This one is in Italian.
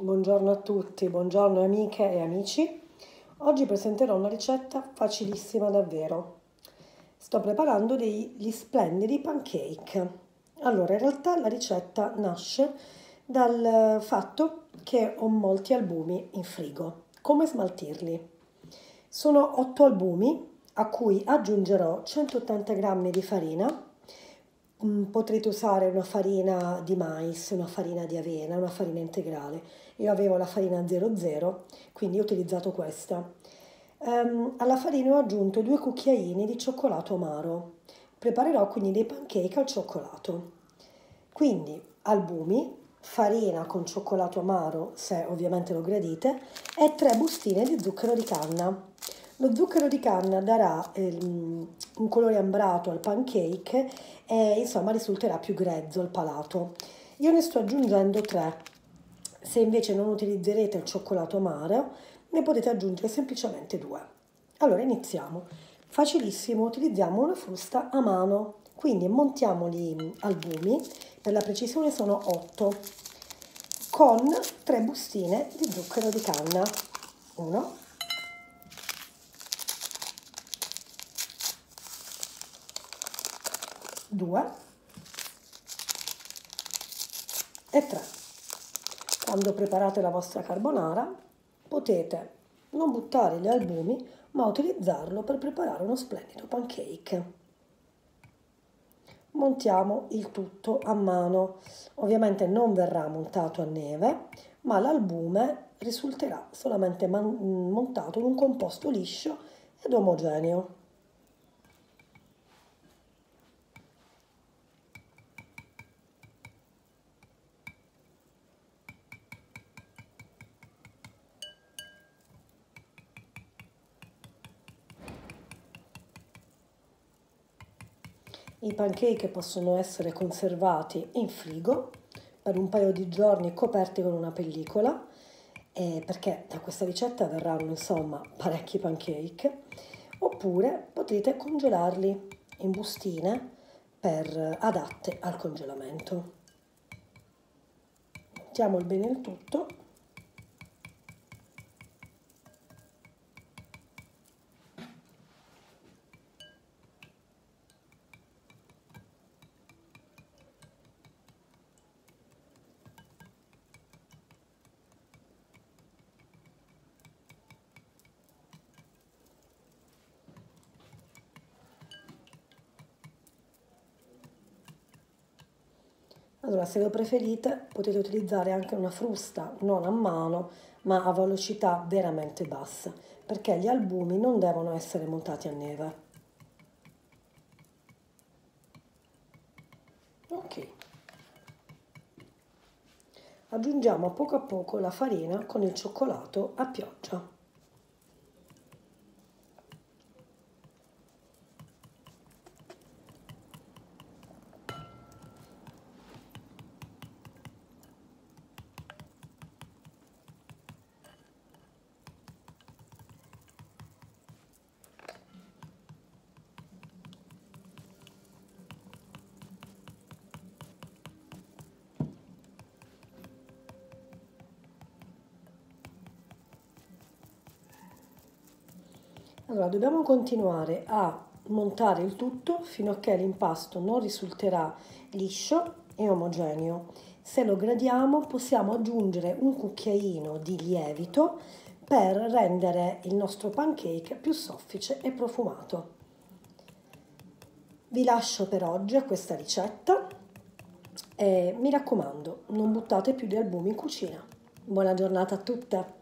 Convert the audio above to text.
Buongiorno a tutti, buongiorno amiche e amici. Oggi presenterò una ricetta facilissima davvero. Sto preparando degli splendidi pancake. Allora, in realtà la ricetta nasce dal fatto che ho molti albumi in frigo. Come smaltirli? Sono 8 albumi a cui aggiungerò 180 g di farina, potrete usare una farina di mais, una farina di avena, una farina integrale. Io avevo la farina 00, quindi ho utilizzato questa. Um, alla farina ho aggiunto due cucchiaini di cioccolato amaro. Preparerò quindi dei pancake al cioccolato. Quindi albumi, farina con cioccolato amaro, se ovviamente lo gradite, e tre bustine di zucchero di canna. Lo zucchero di canna darà ehm, un colore ambrato al pancake e insomma risulterà più grezzo al palato. Io ne sto aggiungendo tre. Se invece non utilizzerete il cioccolato amaro, ne potete aggiungere semplicemente due. Allora iniziamo. Facilissimo, utilizziamo una frusta a mano. Quindi montiamo gli albumi, per la precisione sono 8, con tre bustine di zucchero di canna. Uno, 2 e 3. Quando preparate la vostra carbonara potete non buttare gli albumi ma utilizzarlo per preparare uno splendido pancake. Montiamo il tutto a mano. Ovviamente non verrà montato a neve, ma l'albume risulterà solamente montato in un composto liscio ed omogeneo. I pancake possono essere conservati in frigo per un paio di giorni coperti con una pellicola eh, perché da questa ricetta verranno insomma parecchi pancake oppure potete congelarli in bustine per, adatte al congelamento. Mettiamo bene il tutto Allora, se lo preferite, potete utilizzare anche una frusta non a mano, ma a velocità veramente bassa, perché gli albumi non devono essere montati a neve. Ok. Aggiungiamo poco a poco la farina con il cioccolato a pioggia. Allora, dobbiamo continuare a montare il tutto fino a che l'impasto non risulterà liscio e omogeneo. Se lo gradiamo possiamo aggiungere un cucchiaino di lievito per rendere il nostro pancake più soffice e profumato. Vi lascio per oggi a questa ricetta e mi raccomando non buttate più di albumi in cucina. Buona giornata a tutte!